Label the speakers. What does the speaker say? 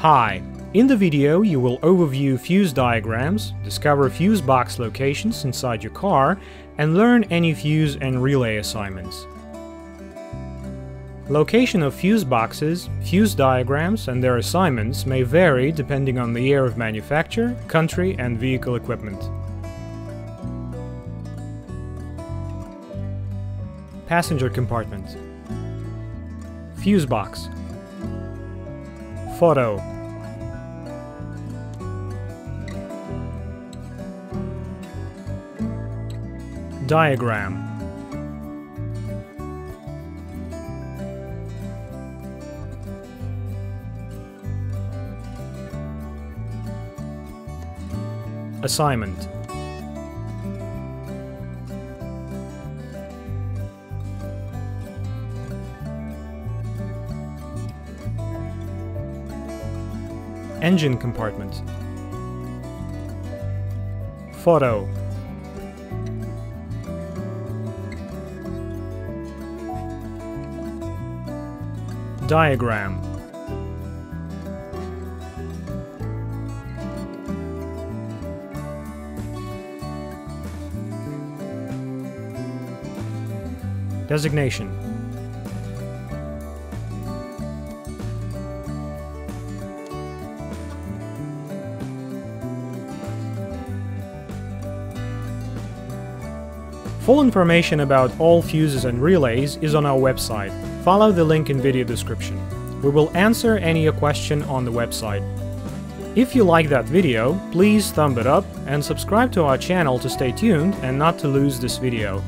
Speaker 1: Hi! In the video you will overview fuse diagrams, discover fuse box locations inside your car, and learn any fuse and relay assignments. Location of fuse boxes, fuse diagrams, and their assignments may vary depending on the year of manufacture, country, and vehicle equipment. Passenger compartment Fuse box Photo. Diagram. Assignment Engine compartment. Photo. Diagram. Designation Full information about all fuses and relays is on our website. Follow the link in video description. We will answer any question on the website. If you like that video, please thumb it up and subscribe to our channel to stay tuned and not to lose this video.